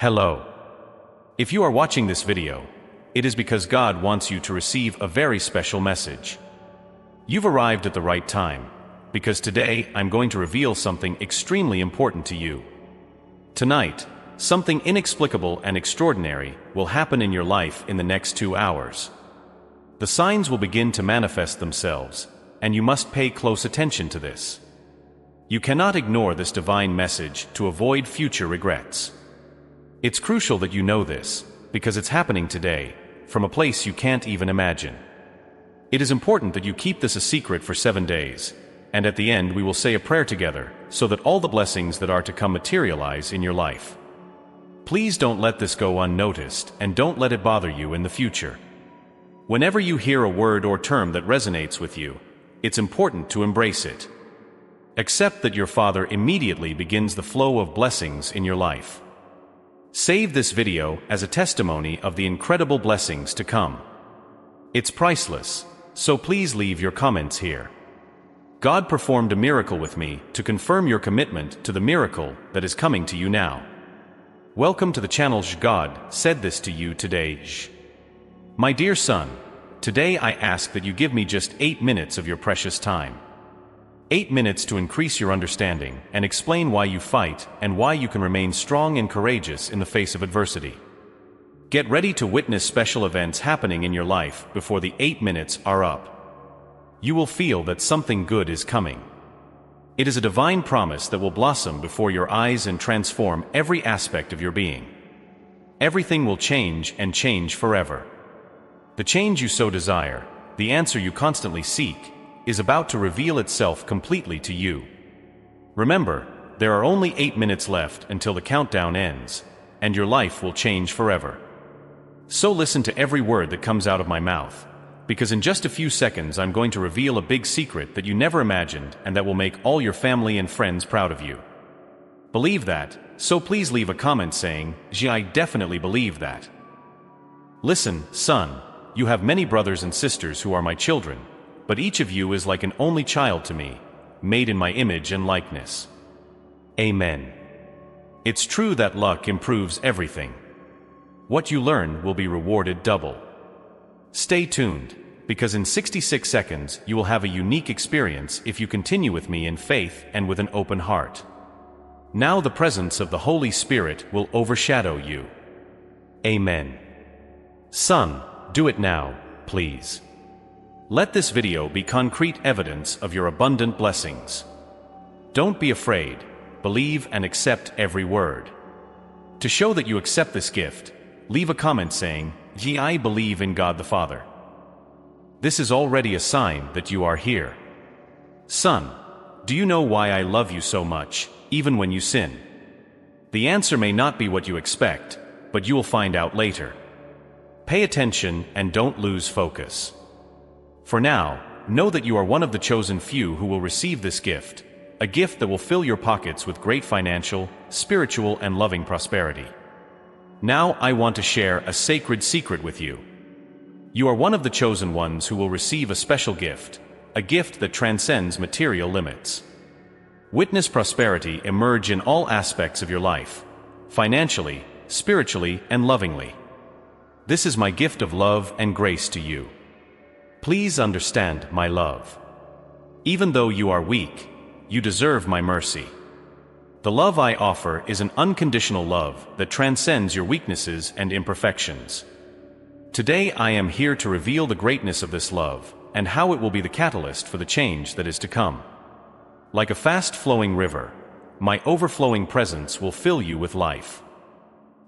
Hello. If you are watching this video, it is because God wants you to receive a very special message. You've arrived at the right time, because today I'm going to reveal something extremely important to you. Tonight, something inexplicable and extraordinary will happen in your life in the next two hours. The signs will begin to manifest themselves, and you must pay close attention to this. You cannot ignore this divine message to avoid future regrets. It's crucial that you know this, because it's happening today, from a place you can't even imagine. It is important that you keep this a secret for seven days, and at the end we will say a prayer together, so that all the blessings that are to come materialize in your life. Please don't let this go unnoticed, and don't let it bother you in the future. Whenever you hear a word or term that resonates with you, it's important to embrace it. Accept that your Father immediately begins the flow of blessings in your life. Save this video as a testimony of the incredible blessings to come. It's priceless, so please leave your comments here. God performed a miracle with me to confirm your commitment to the miracle that is coming to you now. Welcome to the channel God said this to you today. My dear son, today I ask that you give me just 8 minutes of your precious time. 8 minutes to increase your understanding and explain why you fight and why you can remain strong and courageous in the face of adversity. Get ready to witness special events happening in your life before the 8 minutes are up. You will feel that something good is coming. It is a divine promise that will blossom before your eyes and transform every aspect of your being. Everything will change and change forever. The change you so desire, the answer you constantly seek, is about to reveal itself completely to you. Remember, there are only eight minutes left until the countdown ends, and your life will change forever. So listen to every word that comes out of my mouth, because in just a few seconds I'm going to reveal a big secret that you never imagined and that will make all your family and friends proud of you. Believe that, so please leave a comment saying, I definitely believe that. Listen, son, you have many brothers and sisters who are my children, but each of you is like an only child to me, made in my image and likeness. Amen. It's true that luck improves everything. What you learn will be rewarded double. Stay tuned, because in 66 seconds you will have a unique experience if you continue with me in faith and with an open heart. Now the presence of the Holy Spirit will overshadow you. Amen. Son, do it now, please. Let this video be concrete evidence of your abundant blessings. Don't be afraid, believe and accept every word. To show that you accept this gift, leave a comment saying, Ye I believe in God the Father. This is already a sign that you are here. Son, do you know why I love you so much, even when you sin? The answer may not be what you expect, but you will find out later. Pay attention and don't lose focus. For now, know that you are one of the chosen few who will receive this gift, a gift that will fill your pockets with great financial, spiritual, and loving prosperity. Now I want to share a sacred secret with you. You are one of the chosen ones who will receive a special gift, a gift that transcends material limits. Witness prosperity emerge in all aspects of your life, financially, spiritually, and lovingly. This is my gift of love and grace to you. Please understand my love. Even though you are weak, you deserve my mercy. The love I offer is an unconditional love that transcends your weaknesses and imperfections. Today I am here to reveal the greatness of this love and how it will be the catalyst for the change that is to come. Like a fast-flowing river, my overflowing presence will fill you with life.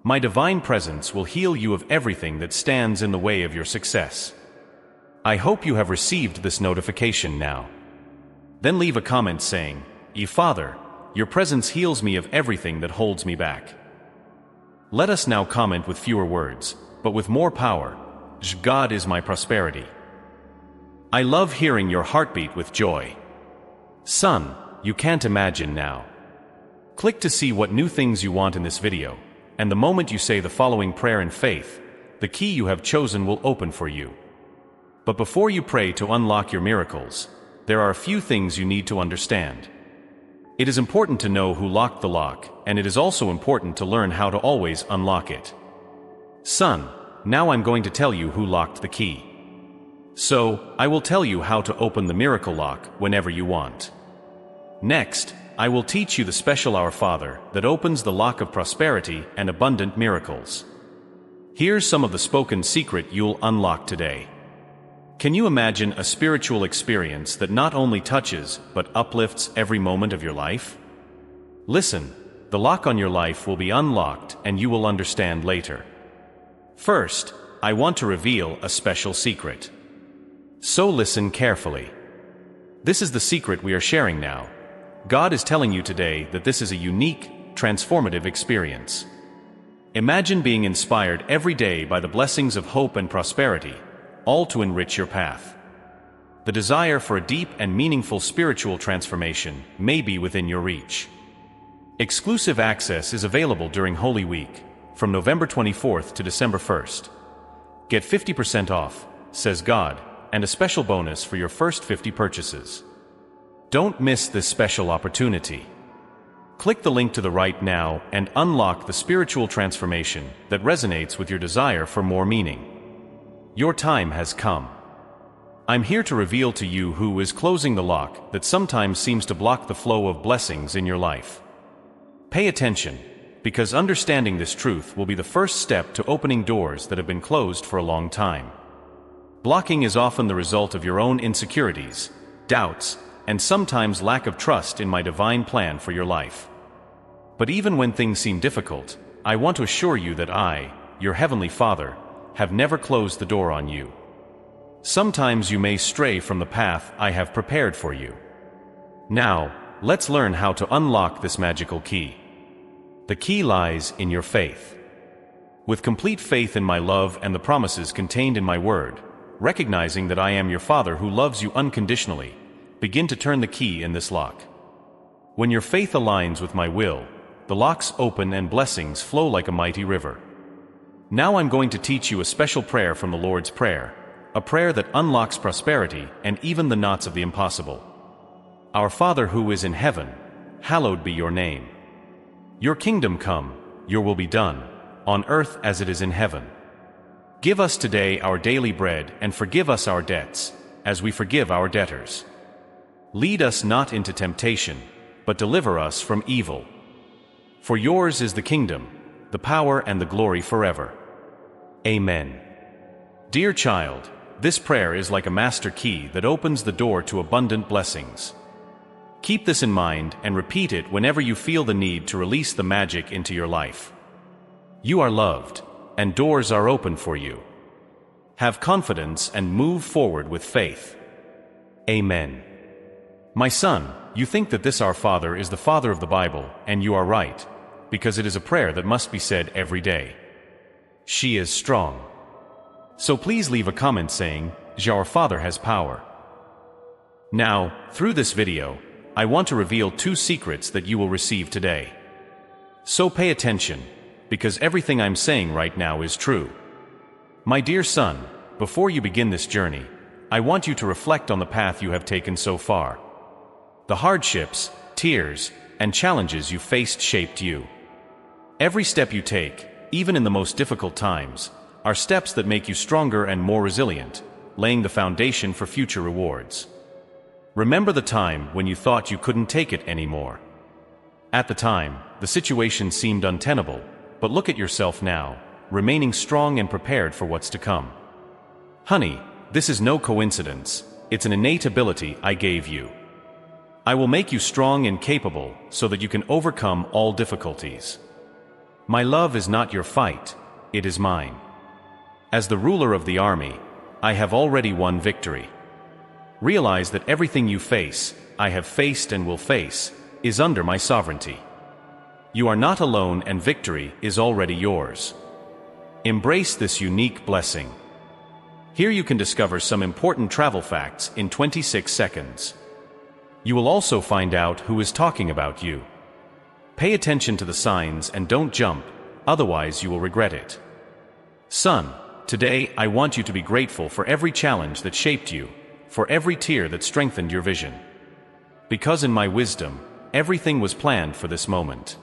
My divine presence will heal you of everything that stands in the way of your success. I hope you have received this notification now. Then leave a comment saying, Ye Father, your presence heals me of everything that holds me back. Let us now comment with fewer words, but with more power. God is my prosperity. I love hearing your heartbeat with joy. Son, you can't imagine now. Click to see what new things you want in this video, and the moment you say the following prayer in faith, the key you have chosen will open for you. But before you pray to unlock your miracles, there are a few things you need to understand. It is important to know who locked the lock, and it is also important to learn how to always unlock it. Son, now I'm going to tell you who locked the key. So, I will tell you how to open the miracle lock whenever you want. Next, I will teach you the special Our Father that opens the lock of prosperity and abundant miracles. Here's some of the spoken secret you'll unlock today. Can you imagine a spiritual experience that not only touches, but uplifts every moment of your life? Listen, the lock on your life will be unlocked and you will understand later. First, I want to reveal a special secret. So listen carefully. This is the secret we are sharing now. God is telling you today that this is a unique, transformative experience. Imagine being inspired every day by the blessings of hope and prosperity, all to enrich your path. The desire for a deep and meaningful spiritual transformation may be within your reach. Exclusive access is available during Holy Week, from November 24th to December 1st. Get 50% off, says God, and a special bonus for your first 50 purchases. Don't miss this special opportunity. Click the link to the right now and unlock the spiritual transformation that resonates with your desire for more meaning. Your time has come. I'm here to reveal to you who is closing the lock that sometimes seems to block the flow of blessings in your life. Pay attention, because understanding this truth will be the first step to opening doors that have been closed for a long time. Blocking is often the result of your own insecurities, doubts, and sometimes lack of trust in my divine plan for your life. But even when things seem difficult, I want to assure you that I, your Heavenly Father, have never closed the door on you. Sometimes you may stray from the path I have prepared for you. Now, let's learn how to unlock this magical key. The key lies in your faith. With complete faith in my love and the promises contained in my word, recognizing that I am your Father who loves you unconditionally, begin to turn the key in this lock. When your faith aligns with my will, the locks open and blessings flow like a mighty river. Now I'm going to teach you a special prayer from the Lord's Prayer, a prayer that unlocks prosperity and even the knots of the impossible. Our Father who is in heaven, hallowed be your name. Your kingdom come, your will be done, on earth as it is in heaven. Give us today our daily bread and forgive us our debts, as we forgive our debtors. Lead us not into temptation, but deliver us from evil. For yours is the kingdom, the power and the glory forever. Amen. Dear child, this prayer is like a master key that opens the door to abundant blessings. Keep this in mind and repeat it whenever you feel the need to release the magic into your life. You are loved, and doors are open for you. Have confidence and move forward with faith. Amen. My son, you think that this Our Father is the Father of the Bible, and you are right because it is a prayer that must be said every day. She is strong. So please leave a comment saying, Your Father has power. Now, through this video, I want to reveal two secrets that you will receive today. So pay attention, because everything I'm saying right now is true. My dear son, before you begin this journey, I want you to reflect on the path you have taken so far. The hardships, tears, and challenges you faced shaped you. Every step you take, even in the most difficult times, are steps that make you stronger and more resilient, laying the foundation for future rewards. Remember the time when you thought you couldn't take it anymore. At the time, the situation seemed untenable, but look at yourself now, remaining strong and prepared for what's to come. Honey, this is no coincidence, it's an innate ability I gave you. I will make you strong and capable so that you can overcome all difficulties. My love is not your fight, it is mine. As the ruler of the army, I have already won victory. Realize that everything you face, I have faced and will face, is under my sovereignty. You are not alone and victory is already yours. Embrace this unique blessing. Here you can discover some important travel facts in 26 seconds. You will also find out who is talking about you. Pay attention to the signs and don't jump, otherwise you will regret it. Son, today I want you to be grateful for every challenge that shaped you, for every tear that strengthened your vision. Because in my wisdom, everything was planned for this moment.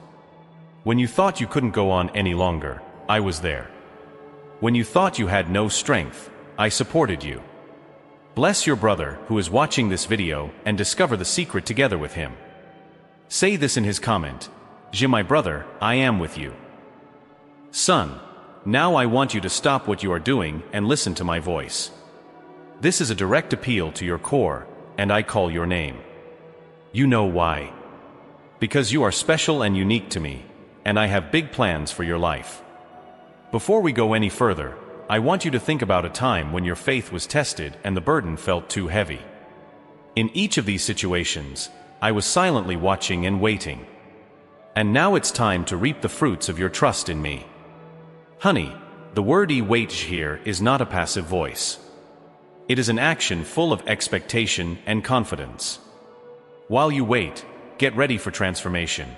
When you thought you couldn't go on any longer, I was there. When you thought you had no strength, I supported you. Bless your brother who is watching this video and discover the secret together with him. Say this in his comment, Je my brother, I am with you. Son, now I want you to stop what you are doing and listen to my voice. This is a direct appeal to your core, and I call your name. You know why. Because you are special and unique to me, and I have big plans for your life. Before we go any further, I want you to think about a time when your faith was tested and the burden felt too heavy. In each of these situations, I was silently watching and waiting. And now it's time to reap the fruits of your trust in me. Honey, the word wait here is not a passive voice. It is an action full of expectation and confidence. While you wait, get ready for transformation,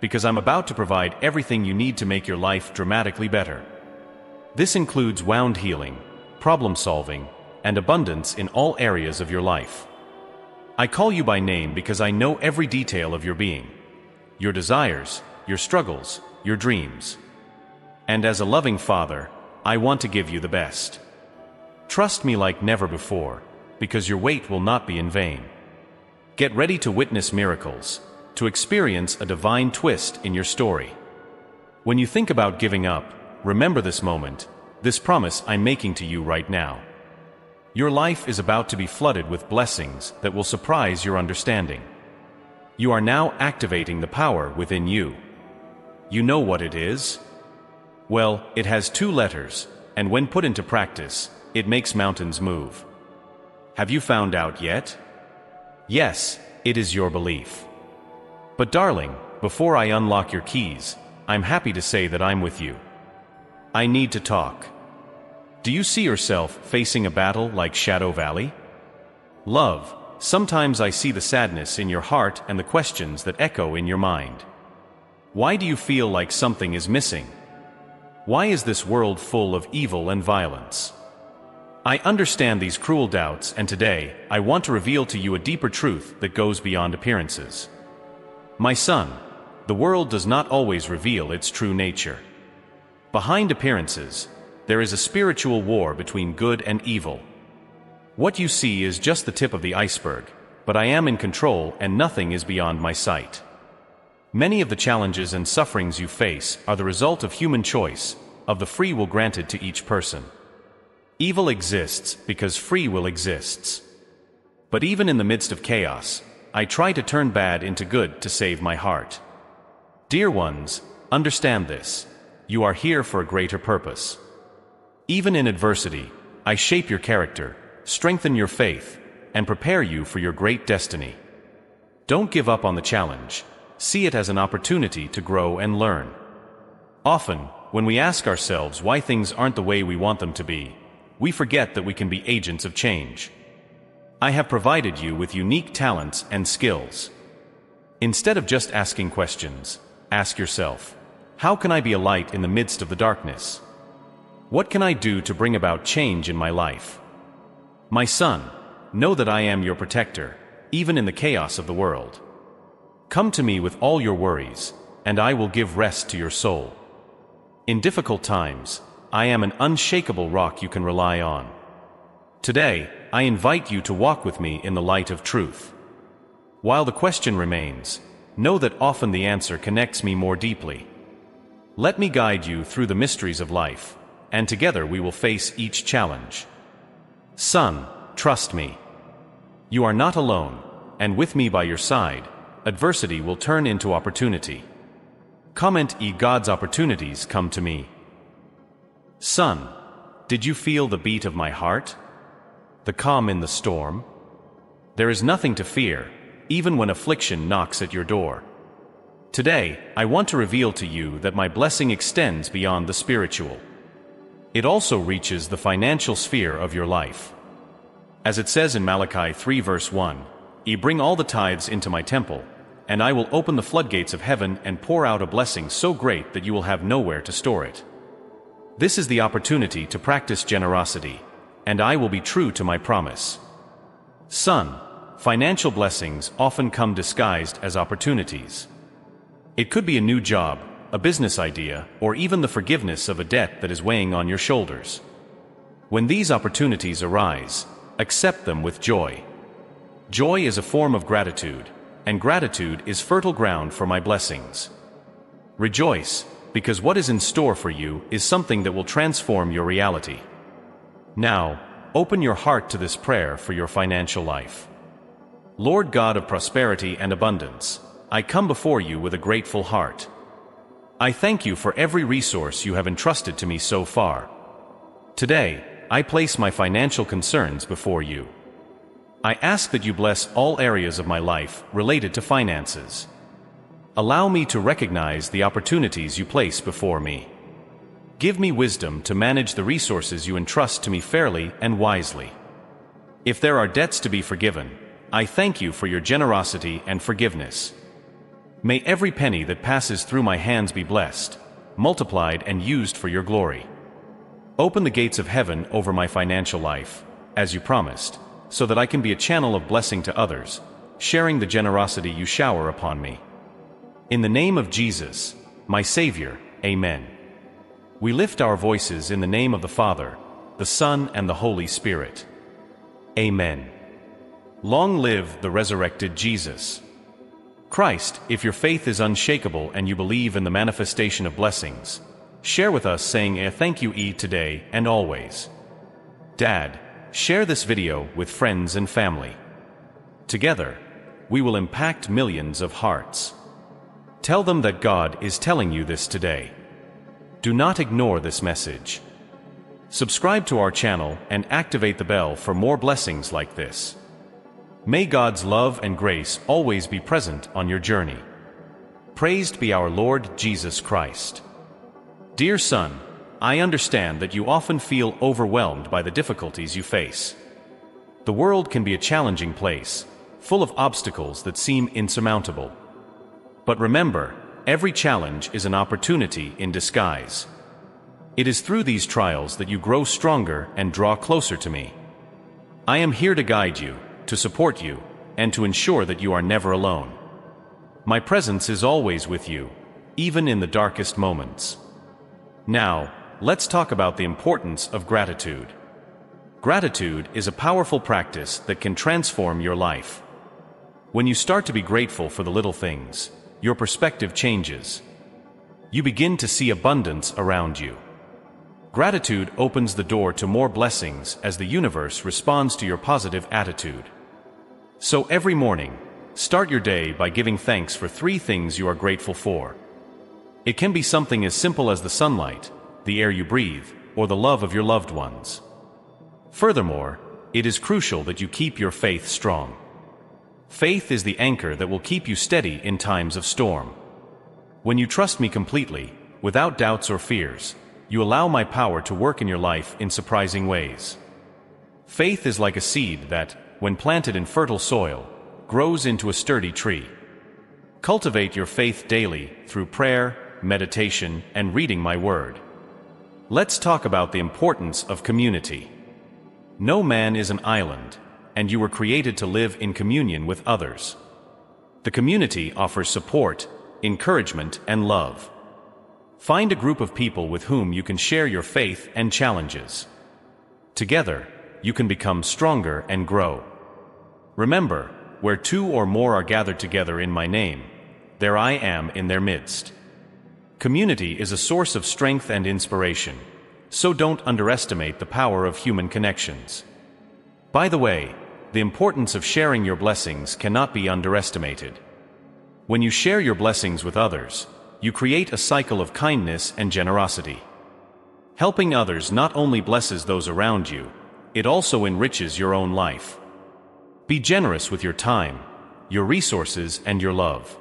because I'm about to provide everything you need to make your life dramatically better. This includes wound healing, problem solving, and abundance in all areas of your life. I call you by name because I know every detail of your being, your desires, your struggles, your dreams. And as a loving father, I want to give you the best. Trust me like never before, because your wait will not be in vain. Get ready to witness miracles, to experience a divine twist in your story. When you think about giving up, Remember this moment, this promise I'm making to you right now. Your life is about to be flooded with blessings that will surprise your understanding. You are now activating the power within you. You know what it is? Well, it has two letters, and when put into practice, it makes mountains move. Have you found out yet? Yes, it is your belief. But darling, before I unlock your keys, I'm happy to say that I'm with you. I need to talk. Do you see yourself facing a battle like Shadow Valley? Love, sometimes I see the sadness in your heart and the questions that echo in your mind. Why do you feel like something is missing? Why is this world full of evil and violence? I understand these cruel doubts, and today I want to reveal to you a deeper truth that goes beyond appearances. My son, the world does not always reveal its true nature. Behind appearances, there is a spiritual war between good and evil. What you see is just the tip of the iceberg, but I am in control and nothing is beyond my sight. Many of the challenges and sufferings you face are the result of human choice, of the free will granted to each person. Evil exists because free will exists. But even in the midst of chaos, I try to turn bad into good to save my heart. Dear ones, understand this. You are here for a greater purpose. Even in adversity, I shape your character, strengthen your faith, and prepare you for your great destiny. Don't give up on the challenge. See it as an opportunity to grow and learn. Often, when we ask ourselves why things aren't the way we want them to be, we forget that we can be agents of change. I have provided you with unique talents and skills. Instead of just asking questions, ask yourself, how can I be a light in the midst of the darkness? What can I do to bring about change in my life? My son, know that I am your protector, even in the chaos of the world. Come to me with all your worries, and I will give rest to your soul. In difficult times, I am an unshakable rock you can rely on. Today, I invite you to walk with me in the light of truth. While the question remains, know that often the answer connects me more deeply. Let me guide you through the mysteries of life, and together we will face each challenge. Son, trust me. You are not alone, and with me by your side, adversity will turn into opportunity. Comment e God's opportunities come to me. Son, did you feel the beat of my heart? The calm in the storm? There is nothing to fear, even when affliction knocks at your door. Today, I want to reveal to you that my blessing extends beyond the spiritual. It also reaches the financial sphere of your life. As it says in Malachi 3 verse 1, Ye bring all the tithes into my temple, and I will open the floodgates of heaven and pour out a blessing so great that you will have nowhere to store it. This is the opportunity to practice generosity, and I will be true to my promise. Son, financial blessings often come disguised as opportunities. It could be a new job, a business idea, or even the forgiveness of a debt that is weighing on your shoulders. When these opportunities arise, accept them with joy. Joy is a form of gratitude, and gratitude is fertile ground for my blessings. Rejoice, because what is in store for you is something that will transform your reality. Now, open your heart to this prayer for your financial life. Lord God of prosperity and abundance, I come before you with a grateful heart. I thank you for every resource you have entrusted to me so far. Today, I place my financial concerns before you. I ask that you bless all areas of my life related to finances. Allow me to recognize the opportunities you place before me. Give me wisdom to manage the resources you entrust to me fairly and wisely. If there are debts to be forgiven, I thank you for your generosity and forgiveness. May every penny that passes through my hands be blessed, multiplied and used for your glory. Open the gates of heaven over my financial life, as you promised, so that I can be a channel of blessing to others, sharing the generosity you shower upon me. In the name of Jesus, my Savior, Amen. We lift our voices in the name of the Father, the Son, and the Holy Spirit. Amen. Long live the resurrected Jesus. Christ, if your faith is unshakable and you believe in the manifestation of blessings, share with us saying a thank you e today and always. Dad, Share this video with friends and family. Together, we will impact millions of hearts. Tell them that God is telling you this today. Do not ignore this message. Subscribe to our channel and activate the bell for more blessings like this. May God's love and grace always be present on your journey. Praised be our Lord Jesus Christ. Dear son, I understand that you often feel overwhelmed by the difficulties you face. The world can be a challenging place, full of obstacles that seem insurmountable. But remember, every challenge is an opportunity in disguise. It is through these trials that you grow stronger and draw closer to me. I am here to guide you, to support you, and to ensure that you are never alone. My presence is always with you, even in the darkest moments. Now, let's talk about the importance of gratitude. Gratitude is a powerful practice that can transform your life. When you start to be grateful for the little things, your perspective changes. You begin to see abundance around you. Gratitude opens the door to more blessings as the universe responds to your positive attitude. So every morning, start your day by giving thanks for three things you are grateful for. It can be something as simple as the sunlight, the air you breathe, or the love of your loved ones. Furthermore, it is crucial that you keep your faith strong. Faith is the anchor that will keep you steady in times of storm. When you trust me completely, without doubts or fears, you allow my power to work in your life in surprising ways. Faith is like a seed that, when planted in fertile soil, grows into a sturdy tree. Cultivate your faith daily through prayer, meditation, and reading my word. Let's talk about the importance of community. No man is an island, and you were created to live in communion with others. The community offers support, encouragement, and love. Find a group of people with whom you can share your faith and challenges. Together, you can become stronger and grow. Remember, where two or more are gathered together in my name, there I am in their midst. Community is a source of strength and inspiration, so don't underestimate the power of human connections. By the way, the importance of sharing your blessings cannot be underestimated. When you share your blessings with others, you create a cycle of kindness and generosity. Helping others not only blesses those around you, it also enriches your own life. Be generous with your time, your resources, and your love.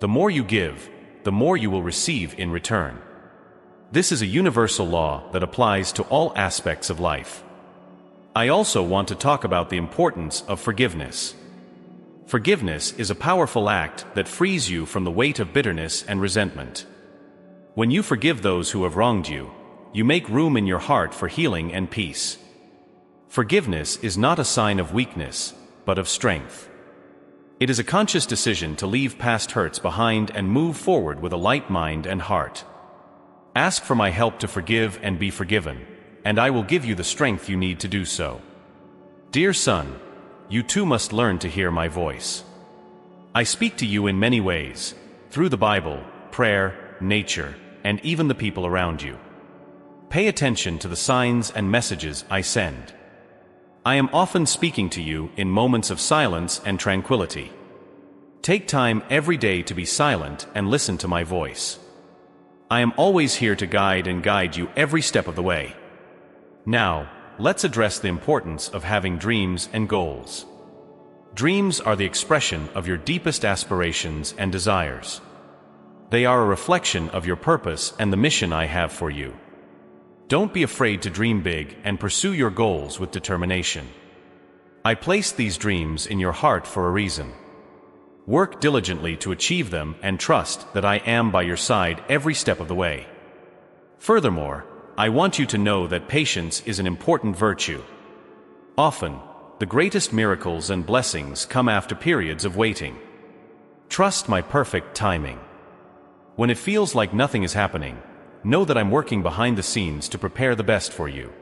The more you give, the more you will receive in return. This is a universal law that applies to all aspects of life. I also want to talk about the importance of forgiveness. Forgiveness is a powerful act that frees you from the weight of bitterness and resentment. When you forgive those who have wronged you, you make room in your heart for healing and peace. Forgiveness is not a sign of weakness, but of strength. It is a conscious decision to leave past hurts behind and move forward with a light mind and heart. Ask for my help to forgive and be forgiven, and I will give you the strength you need to do so. Dear son, you too must learn to hear my voice. I speak to you in many ways, through the Bible, prayer, nature, and even the people around you. Pay attention to the signs and messages I send. I am often speaking to you in moments of silence and tranquility. Take time every day to be silent and listen to my voice. I am always here to guide and guide you every step of the way. Now, let's address the importance of having dreams and goals. Dreams are the expression of your deepest aspirations and desires. They are a reflection of your purpose and the mission I have for you. Don't be afraid to dream big and pursue your goals with determination. I placed these dreams in your heart for a reason. Work diligently to achieve them and trust that I am by your side every step of the way. Furthermore, I want you to know that patience is an important virtue. Often, the greatest miracles and blessings come after periods of waiting. Trust my perfect timing. When it feels like nothing is happening, know that I'm working behind the scenes to prepare the best for you.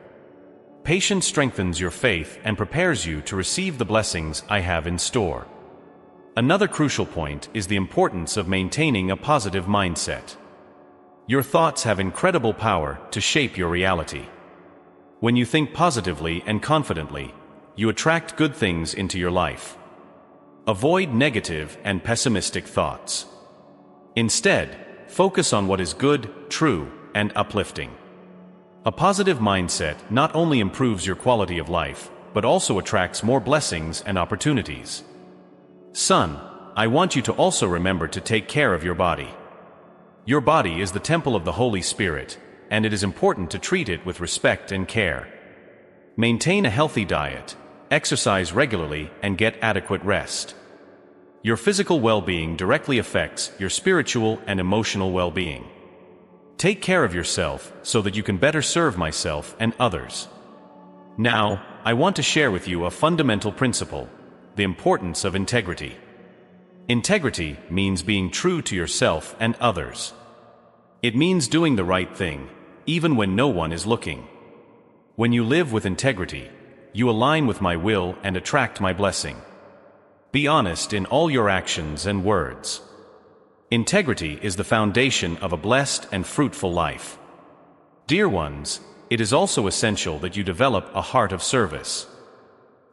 Patience strengthens your faith and prepares you to receive the blessings I have in store. Another crucial point is the importance of maintaining a positive mindset. Your thoughts have incredible power to shape your reality. When you think positively and confidently, you attract good things into your life. Avoid negative and pessimistic thoughts. Instead, focus on what is good, true, and uplifting. A positive mindset not only improves your quality of life, but also attracts more blessings and opportunities. Son, I want you to also remember to take care of your body. Your body is the temple of the Holy Spirit, and it is important to treat it with respect and care. Maintain a healthy diet, exercise regularly, and get adequate rest. Your physical well-being directly affects your spiritual and emotional well-being. Take care of yourself so that you can better serve myself and others. Now, I want to share with you a fundamental principle, the importance of integrity. Integrity means being true to yourself and others. It means doing the right thing, even when no one is looking. When you live with integrity, you align with my will and attract my blessing. Be honest in all your actions and words. Integrity is the foundation of a blessed and fruitful life. Dear ones, it is also essential that you develop a heart of service.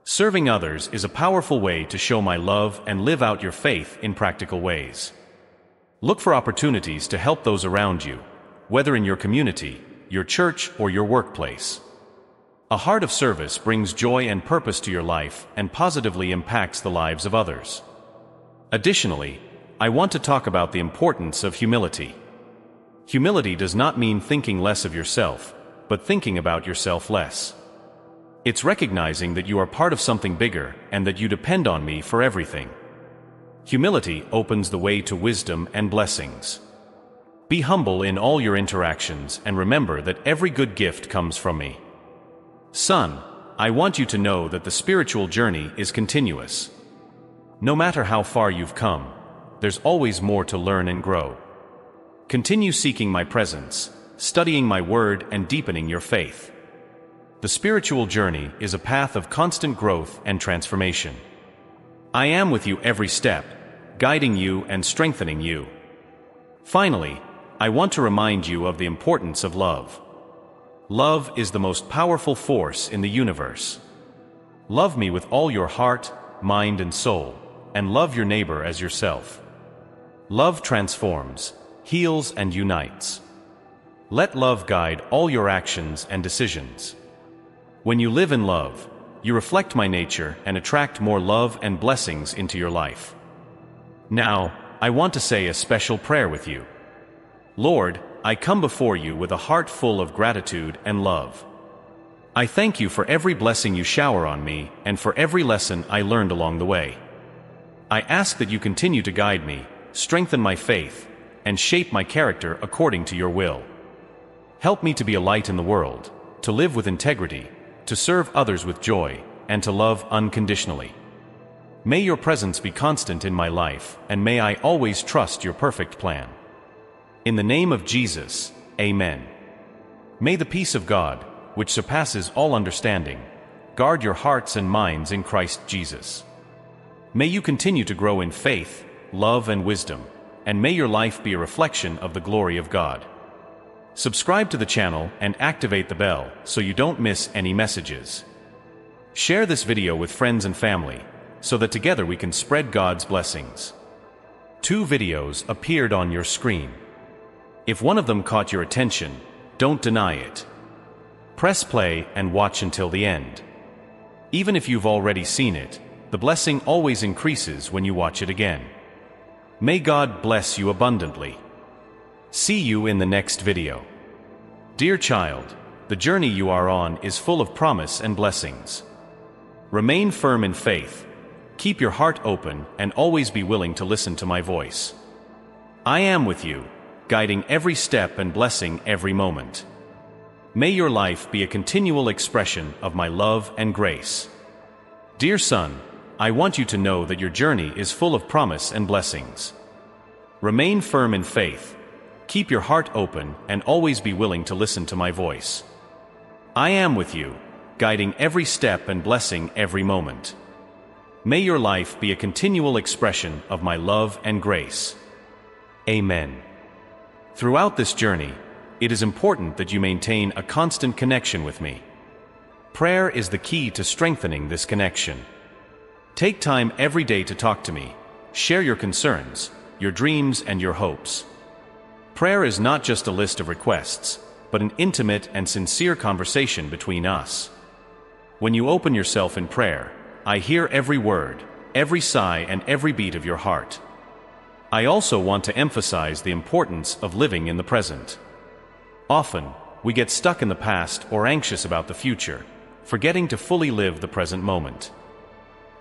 Serving others is a powerful way to show my love and live out your faith in practical ways. Look for opportunities to help those around you, whether in your community, your church, or your workplace. A heart of service brings joy and purpose to your life and positively impacts the lives of others. Additionally, I want to talk about the importance of humility. Humility does not mean thinking less of yourself, but thinking about yourself less. It's recognizing that you are part of something bigger and that you depend on me for everything. Humility opens the way to wisdom and blessings. Be humble in all your interactions and remember that every good gift comes from me. Son, I want you to know that the spiritual journey is continuous. No matter how far you've come, there's always more to learn and grow. Continue seeking my presence, studying my word and deepening your faith. The spiritual journey is a path of constant growth and transformation. I am with you every step, guiding you and strengthening you. Finally, I want to remind you of the importance of love. Love is the most powerful force in the universe. Love me with all your heart, mind, and soul, and love your neighbor as yourself. Love transforms, heals, and unites. Let love guide all your actions and decisions. When you live in love, you reflect my nature and attract more love and blessings into your life. Now, I want to say a special prayer with you. Lord, I come before you with a heart full of gratitude and love. I thank you for every blessing you shower on me and for every lesson I learned along the way. I ask that you continue to guide me, strengthen my faith, and shape my character according to your will. Help me to be a light in the world, to live with integrity, to serve others with joy, and to love unconditionally. May your presence be constant in my life, and may I always trust your perfect plan. In the name of Jesus, Amen. May the peace of God, which surpasses all understanding, guard your hearts and minds in Christ Jesus. May you continue to grow in faith, love, and wisdom, and may your life be a reflection of the glory of God. Subscribe to the channel and activate the bell so you don't miss any messages. Share this video with friends and family so that together we can spread God's blessings. Two videos appeared on your screen. If one of them caught your attention, don't deny it. Press play and watch until the end. Even if you've already seen it, the blessing always increases when you watch it again. May God bless you abundantly. See you in the next video. Dear child, the journey you are on is full of promise and blessings. Remain firm in faith, keep your heart open, and always be willing to listen to my voice. I am with you, guiding every step and blessing every moment. May your life be a continual expression of my love and grace. Dear son, I want you to know that your journey is full of promise and blessings. Remain firm in faith, keep your heart open, and always be willing to listen to my voice. I am with you, guiding every step and blessing every moment. May your life be a continual expression of my love and grace. Amen. Throughout this journey, it is important that you maintain a constant connection with me. Prayer is the key to strengthening this connection. Take time every day to talk to me, share your concerns, your dreams, and your hopes. Prayer is not just a list of requests, but an intimate and sincere conversation between us. When you open yourself in prayer, I hear every word, every sigh, and every beat of your heart. I also want to emphasize the importance of living in the present. Often, we get stuck in the past or anxious about the future, forgetting to fully live the present moment.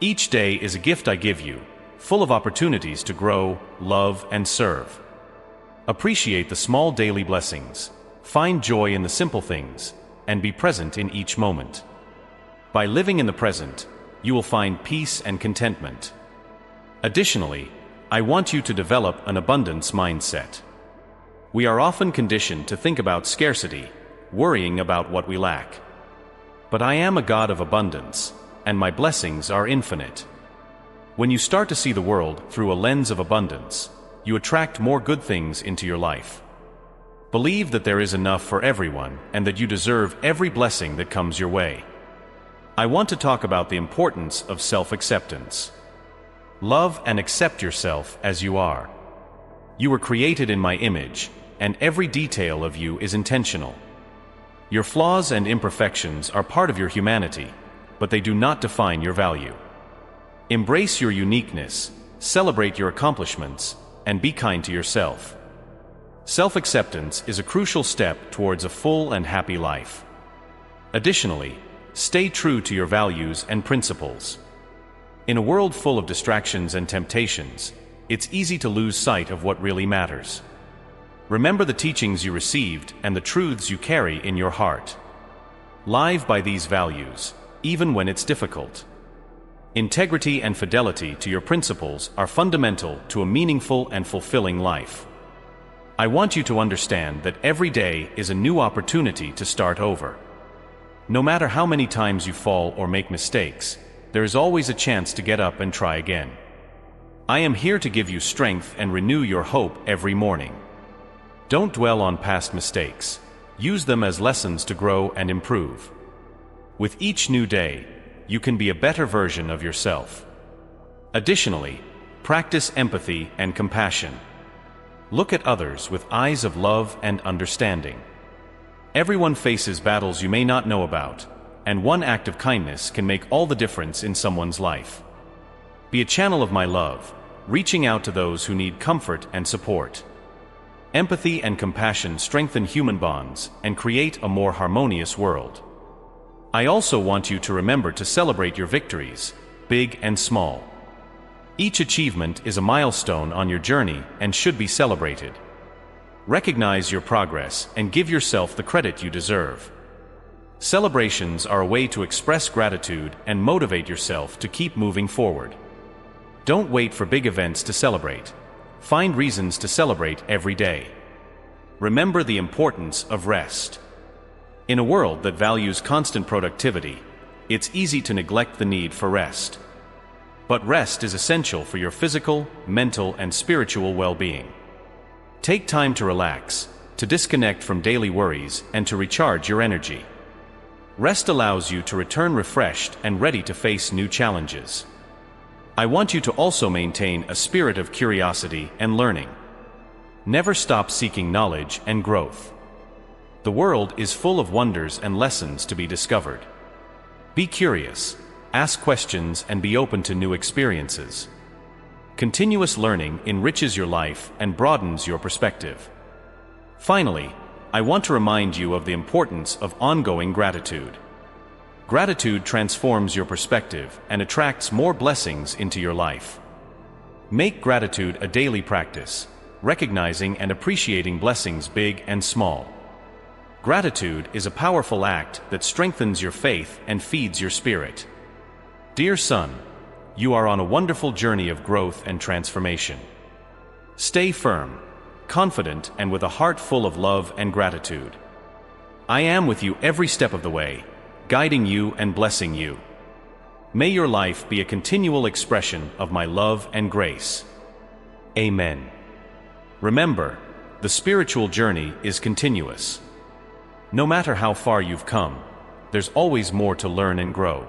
Each day is a gift I give you, full of opportunities to grow, love, and serve. Appreciate the small daily blessings, find joy in the simple things, and be present in each moment. By living in the present, you will find peace and contentment. Additionally, I want you to develop an abundance mindset. We are often conditioned to think about scarcity, worrying about what we lack. But I am a God of abundance, and my blessings are infinite. When you start to see the world through a lens of abundance, you attract more good things into your life. Believe that there is enough for everyone and that you deserve every blessing that comes your way. I want to talk about the importance of self-acceptance. Love and accept yourself as you are. You were created in my image, and every detail of you is intentional. Your flaws and imperfections are part of your humanity, but they do not define your value. Embrace your uniqueness, celebrate your accomplishments, and be kind to yourself. Self-acceptance is a crucial step towards a full and happy life. Additionally, Stay true to your values and principles. In a world full of distractions and temptations, it's easy to lose sight of what really matters. Remember the teachings you received and the truths you carry in your heart. Live by these values, even when it's difficult. Integrity and fidelity to your principles are fundamental to a meaningful and fulfilling life. I want you to understand that every day is a new opportunity to start over. No matter how many times you fall or make mistakes, there is always a chance to get up and try again. I am here to give you strength and renew your hope every morning. Don't dwell on past mistakes. Use them as lessons to grow and improve. With each new day, you can be a better version of yourself. Additionally, practice empathy and compassion. Look at others with eyes of love and understanding. Everyone faces battles you may not know about, and one act of kindness can make all the difference in someone's life. Be a channel of my love, reaching out to those who need comfort and support. Empathy and compassion strengthen human bonds and create a more harmonious world. I also want you to remember to celebrate your victories, big and small. Each achievement is a milestone on your journey and should be celebrated. Recognize your progress and give yourself the credit you deserve. Celebrations are a way to express gratitude and motivate yourself to keep moving forward. Don't wait for big events to celebrate. Find reasons to celebrate every day. Remember the importance of rest. In a world that values constant productivity, it's easy to neglect the need for rest. But rest is essential for your physical, mental, and spiritual well-being. Take time to relax, to disconnect from daily worries, and to recharge your energy. Rest allows you to return refreshed and ready to face new challenges. I want you to also maintain a spirit of curiosity and learning. Never stop seeking knowledge and growth. The world is full of wonders and lessons to be discovered. Be curious, ask questions, and be open to new experiences. Continuous learning enriches your life and broadens your perspective. Finally, I want to remind you of the importance of ongoing gratitude. Gratitude transforms your perspective and attracts more blessings into your life. Make gratitude a daily practice, recognizing and appreciating blessings big and small. Gratitude is a powerful act that strengthens your faith and feeds your spirit. Dear son, you are on a wonderful journey of growth and transformation. Stay firm, confident, and with a heart full of love and gratitude. I am with you every step of the way, guiding you and blessing you. May your life be a continual expression of my love and grace. Amen. Remember, the spiritual journey is continuous. No matter how far you've come, there's always more to learn and grow.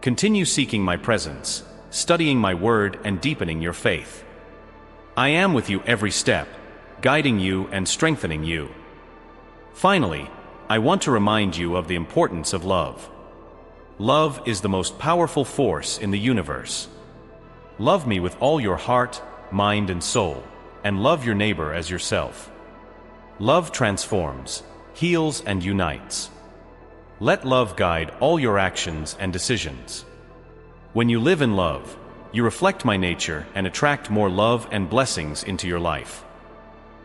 Continue seeking my presence, studying my word, and deepening your faith. I am with you every step, guiding you and strengthening you. Finally, I want to remind you of the importance of love. Love is the most powerful force in the universe. Love me with all your heart, mind, and soul, and love your neighbor as yourself. Love transforms, heals, and unites. Let love guide all your actions and decisions. When you live in love, you reflect my nature and attract more love and blessings into your life.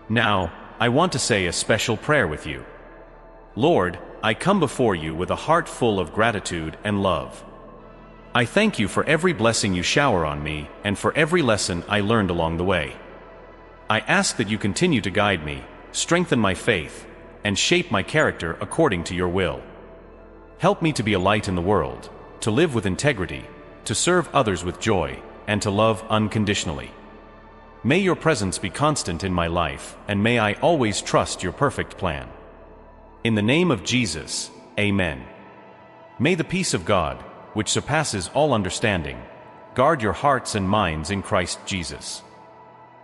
Now, I want to say a special prayer with you. Lord, I come before you with a heart full of gratitude and love. I thank you for every blessing you shower on me and for every lesson I learned along the way. I ask that you continue to guide me, strengthen my faith, and shape my character according to your will. Help me to be a light in the world, to live with integrity, to serve others with joy, and to love unconditionally. May your presence be constant in my life, and may I always trust your perfect plan. In the name of Jesus, Amen. May the peace of God, which surpasses all understanding, guard your hearts and minds in Christ Jesus.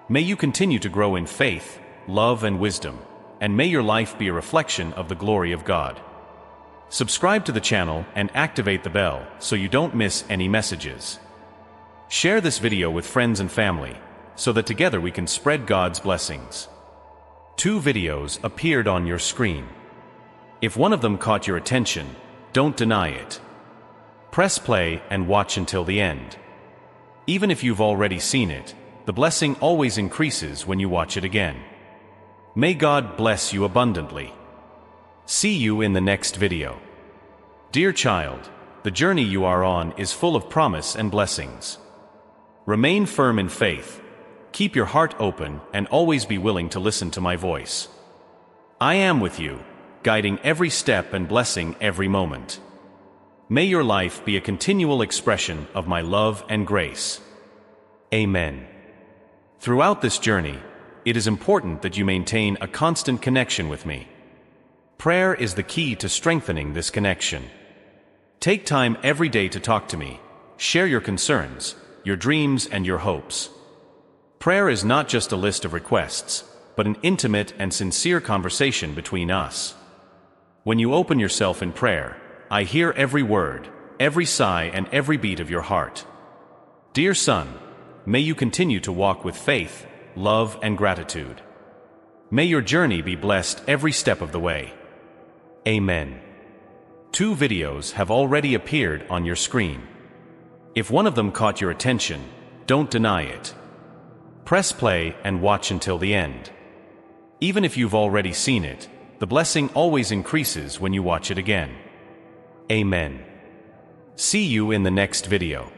May you continue to grow in faith, love, and wisdom, and may your life be a reflection of the glory of God. Subscribe to the channel and activate the bell so you don't miss any messages. Share this video with friends and family so that together we can spread God's blessings. Two videos appeared on your screen. If one of them caught your attention, don't deny it. Press play and watch until the end. Even if you've already seen it, the blessing always increases when you watch it again. May God bless you abundantly. See you in the next video. Dear child, the journey you are on is full of promise and blessings. Remain firm in faith Keep your heart open and always be willing to listen to my voice. I am with you, guiding every step and blessing every moment. May your life be a continual expression of my love and grace. Amen. Throughout this journey, it is important that you maintain a constant connection with me. Prayer is the key to strengthening this connection. Take time every day to talk to me, share your concerns, your dreams, and your hopes. Prayer is not just a list of requests, but an intimate and sincere conversation between us. When you open yourself in prayer, I hear every word, every sigh, and every beat of your heart. Dear son, may you continue to walk with faith, love, and gratitude. May your journey be blessed every step of the way. Amen. Two videos have already appeared on your screen. If one of them caught your attention, don't deny it. Press play and watch until the end. Even if you've already seen it, the blessing always increases when you watch it again. Amen. See you in the next video.